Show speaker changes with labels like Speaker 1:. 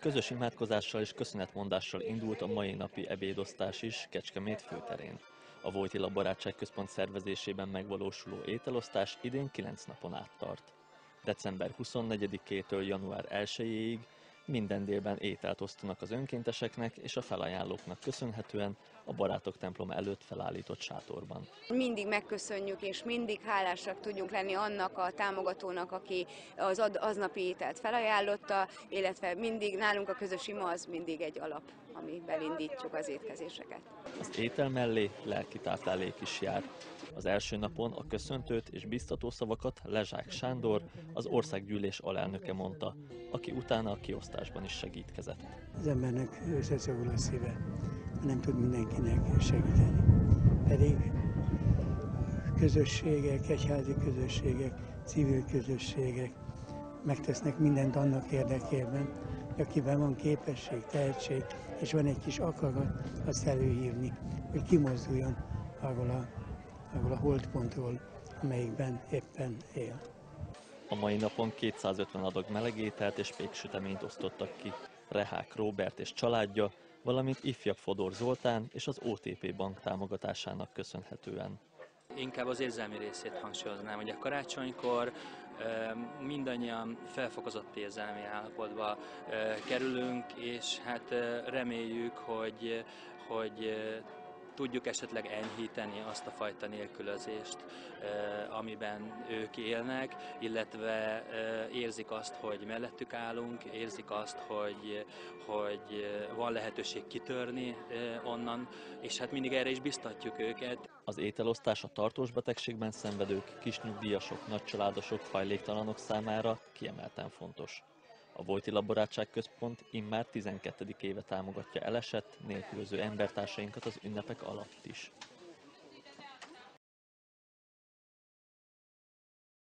Speaker 1: Közös imádkozással és köszönetmondással indult a mai napi ebédosztás is Kecskemét főterén. A Vojtila Barátság Központ szervezésében megvalósuló ételosztás idén 9 napon át tart. December 24-től január 1-ig minden délben ételt osztanak az önkénteseknek és a felajánlóknak köszönhetően a Barátok temploma előtt felállított sátorban.
Speaker 2: Mindig megköszönjük, és mindig hálásak tudjunk lenni annak a támogatónak, aki az aznapi ételt felajánlotta, illetve mindig nálunk a közös ima az mindig egy alap, ami belindítjuk az étkezéseket.
Speaker 1: Az étel mellé lelki táplálék is jár. Az első napon a köszöntőt és biztató szavakat Lezsák Sándor, az országgyűlés alelnöke mondta, aki utána a kiosztásban is segítkezett.
Speaker 3: Az embernek összeszorul a szíve, nem tud mindenkinek segíteni. Pedig közösségek, egyházi közösségek, civil közösségek megtesznek mindent annak érdekében, hogy akiben van képesség, tehetség, és van egy kis akarat, azt előhívni, hogy kimozduljon arról a, arról a holdpontról, amelyikben éppen él.
Speaker 1: A mai napon 250 adag melegételt és péksüteményt osztottak ki. Rehák Róbert és családja, valamint ifjabb Fodor Zoltán és az OTP bank támogatásának köszönhetően.
Speaker 4: Inkább az érzelmi részét hangsúlyoznám, hogy a karácsonykor mindannyian felfokozott érzelmi állapotba kerülünk, és hát reméljük, hogy, hogy tudjuk esetleg enyhíteni azt a fajta nélkülözést, amiben ők élnek, illetve érzik azt, hogy mellettük állunk, érzik azt, hogy, hogy van lehetőség kitörni onnan, és hát mindig erre is biztatjuk őket.
Speaker 1: Az ételosztás a tartós betegségben szenvedők, kisnyugdíjasok, nagycsaládosok, hajléktalanok számára kiemelten fontos. A Vojtila Barátság Központ immár 12. éve támogatja elesett, nélkülöző embertársainkat az ünnepek alatt is.